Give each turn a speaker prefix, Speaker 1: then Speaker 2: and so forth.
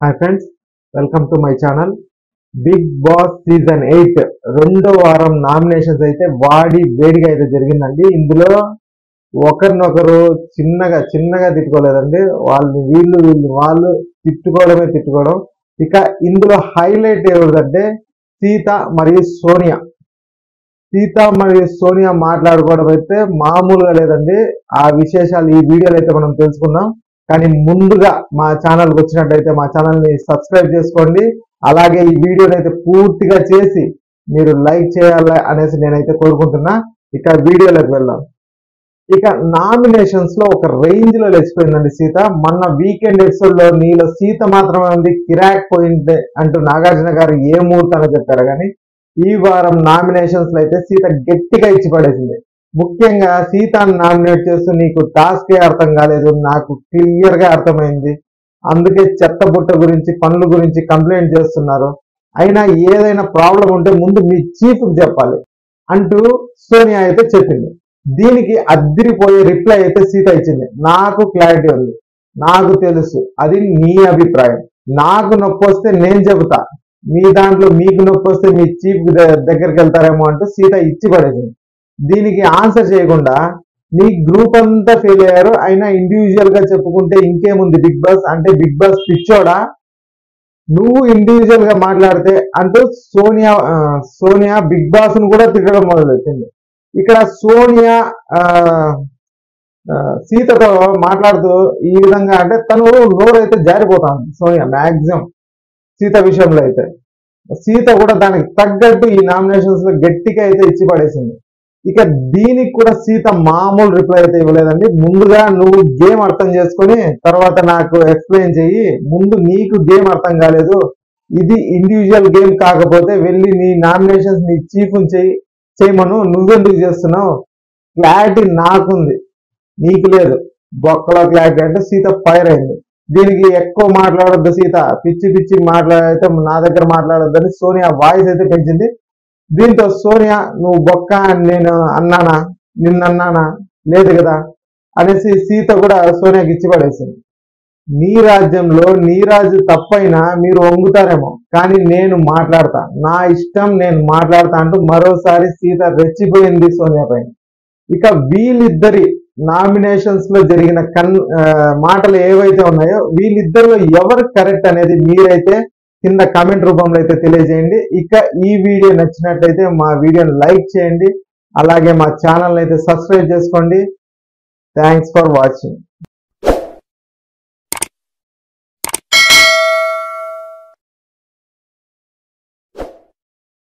Speaker 1: Hi friends welcome to my channel big boss season eight రెండో వారం nominations అయితే వాడి వేడిగా అయితే జరిగిందండి. ఇందులో ఒకరినొకరు చిన్నగా చిన్నగా తిట్టుకోలేదండి. వాళ్ళని వీళ్ళు వీళ్ళు వాళ్ళు తిట్టుకోవడమే తిట్టుకోవడం. ఇక ఇందులో హైలైట్ ఎవరిదంటే సీత మరియు సోనియా. సీత మరియు సోనియా మాట్లాడుకోవడం అయితే మామూలుగా లేదండి. ఆ విశేషాలు ఈ వీడియోలో అయితే మనం తెలుసుకుందాం. కానీ ముందుగా మా ఛానల్కి వచ్చినట్టయితే మా ఛానల్ని సబ్స్క్రైబ్ చేసుకోండి. అలాగే ఈ వీడియోని అయితే పూర్తిగా చేసి మీరు లైక్ చేయాలి అనేసి నేనైతే కోరుకుంటున్నా. ఇక వీడియోలోకి వెళ్దాం. ఇక నామినేషన్స్లో ఒక రేంజ్లో లేచిపోయిందండి సీత. మొన్న వీకెండ్ ఎపిసోడ్లో నీలో సీత మాత్రమే ఉంది. కిరాక్ పోయింది అంటూ నాగార్జున గారు ఏ ముహూర్తాన చెప్పారు కానీ ఈ వారం నామినేషన్స్లో అయితే సీత గట్టిగా ఇచ్చి పడేసింది ముఖ్యంగా సీతాన్ని నామినేట్ చేస్తూ నీకు టాస్క్ అర్థం కాలేదు నాకు క్లియర్గా అర్థమైంది. అందుకే చెత్త బుట్ట గురించి పనుల గురించి కంప్లైంట్ చేస్తున్నారు. అయినా ఏదైనా ప్రాబ్లం ఉంటే ముందు మీ చీఫ్కి చెప్పాలి అంటూ సోనియా అయితే చెప్పింది. దీనికి అద్దిరిపోయే రిప్లై అయితే సీత ఇచ్చింది. నాకు క్లారిటీ ఉంది. నాకు తెలుసు. అది నీ అభిప్రాయం. నాకు నొప్పి వస్తే నేను చెబుతా. మీ దాంట్లో మీకు నొప్పి వస్తే మీ చీఫ్ దగ్గరికి వెళ్తారేమో అంటూ సీత ఇచ్చి పడేసింది దీనికి ఆన్సర్ చేయకుండా మీ గ్రూప్ అంతా ఫెయిల్ అయ్యారు. అయినా ఇండివిజువల్గా చెప్పుకుంటే ఇంకేముంది? బిగ్ బాస్ అంటే బిగ్ బాస్ పిచ్చోడా? నువ్వు ఇండివిజువల్గా మాట్లాడితే అంటూ సోనియా సోనియా బిగ్ బాస్ను కూడా తిట్టడం మొదలెట్టింది ఇక్కడ సోనియా సీతతో మాట్లాడుతూ ఈ విధంగా అంటే తను నోరైతే జారిపోతాను సోనియా మ్యాక్సిమం సీత విషయంలో అయితే. సీత కూడా దానికి తగ్గట్టు ఈ నామినేషన్స్లో గట్టిగా అయితే ఇచ్చి పడేసింది ఇక దీనికి కూడా సీత మామూలు రిప్లై అయితే ఇవ్వలేదండి. ముందుగా నువ్వు గేమ్ అర్థం చేసుకొని తర్వాత నాకు ఎక్స్ప్లెయిన్ చెయ్యి. ముందు నీకు గేమ్ అర్థం కాలేదు. ఇది ఇండివిజువల్ గేమ్ కాకపోతే వెళ్ళి నీ నామినేషన్స్ నీ చీఫ్ చెయ్యి. చేయమను. నువ్వెందుకు చేస్తున్నావు? క్లారిటీ నాకుంది. నీకు లేదు. బొక్కలో క్లారిటీ అంటే సీత ఫైర్ అయింది. దీనికి ఎక్కువ మాట్లాడొద్దు సీత. పిచ్చి పిచ్చి మాట్లాడితే నా దగ్గర మాట్లాడొద్దని సోనియా వాయిస్ అయితే పెంచింది. దీంతో సోనియా నువ్వు బొక్క అని నేను అన్నానా? నిన్నన్నానా? లేదు కదా? అనేసి సీత కూడా సోనియాకి ఇచ్చి పడేసింది. నీ రాజ్యంలో నీ రాజు తప్పైనా మీరు వంగుతారేమో కానీ నేను మాట్లాడతా. నా ఇష్టం నేను మాట్లాడతా అంటూ మరోసారి సీత రెచ్చిపోయింది సోనియా పైన. ఇక వీళ్ళిద్దరి నామినేషన్స్లో జరిగిన కన్ మాటలు ఏవైతే ఉన్నాయో వీళ్ళిద్దరిలో ఎవరు కరెక్ట్ అనేది మీరైతే కింద కామెంట్ రూపంలో అయితే తెలియజేయండి. ఇక ఈ వీడియో నచ్చినట్లయితే మా వీడియోని లైక్ చేయండి. అలాగే మా ఛానల్ అయితే సబ్స్క్రైబ్ చేసుకోండి. Thanks for watching